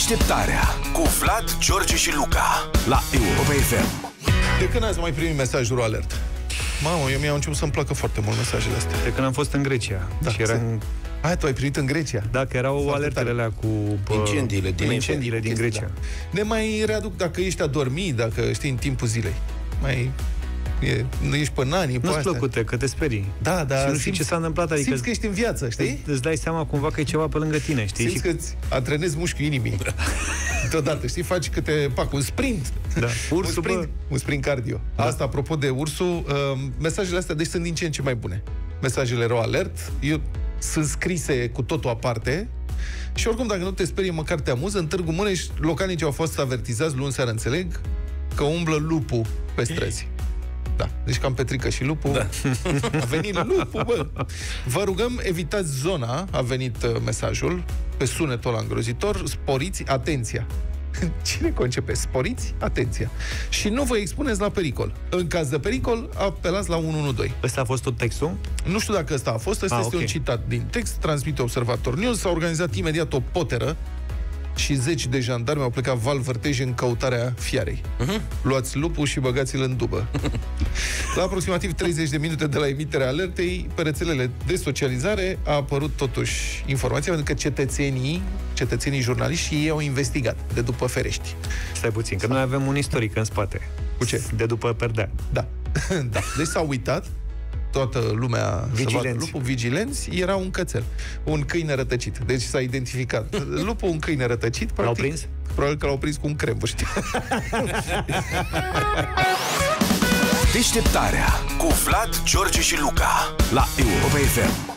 Deșteptarea cu Vlad, George și Luca la Europa FM. De când ați mai primit mesajul alert? Mamă, eu mi-au început să-mi placă foarte mult mesajele astea. De când am fost în Grecia. Da, și era se- în... Hai, tu ai primit în Grecia. Dacă erau Foarte alertele tare. alea cu... bă, Incendiile din- incendiile din Chestii, Grecia. Da. Ne mai readuc dacă ești adormit, dacă știi, în timpul zilei. Mai... E, nu ești pe nani, pe Nu-ți astea. plăcute, că te sperii. Da, da. și nu știi simți- ce s-a întâmplat, adică Simți că ești în viață, știi? îți dai seama cumva că e ceva pe lângă tine, știi? Simți că îți antrenezi mușchiul inimii. Deodată, știi? Faci câte... Pac, un sprint. Da. un Ursul, sprint, bă, un sprint cardio. Da. Asta, apropo de ursul, uh, mesajele astea, deci sunt din ce în ce mai bune. Mesajele erau alert, eu sunt scrise cu totul aparte, și oricum, dacă nu te sperie, măcar te amuză. În Târgu Mureș, localnicii au fost avertizați luni seara, înțeleg, că umblă lupul pe străzi. Da, deci cam Petrică și lupul. Da. A venit lupul, bă. Vă rugăm, evitați zona, a venit uh, mesajul, pe sunetul ăla îngrozitor, sporiți atenția. Cine concepe? Sporiți atenția. Și nu vă expuneți la pericol. În caz de pericol, apelați la 112. ăsta a fost tot textul? Nu știu dacă ăsta a fost, ăsta Ah, este ok. un citat din text, transmite Observator News, s-a organizat imediat o poteră și zeci de jandarmi au plecat val vârtej în căutarea fiarei. Uh-huh. Luați lupul și băgați-l în dubă. La aproximativ 30 de minute de la emiterea alertei, pe rețelele de socializare a apărut totuși informația, pentru că cetățenii, cetățenii jurnaliști și ei au investigat de după ferești. Stai puțin, că noi avem un istoric în spate. Cu ce? De după perdea. Da. da. Deci s-a uitat toată lumea să vadă Vigilenți. lupul, vigilenți, era un cățel, un câine rătăcit. Deci s-a identificat. Lupul, un câine rătăcit, practic. prins? Probabil că l-au prins cu un crem, știi? Deșteptarea cu Vlad, George și Luca la Europa FM.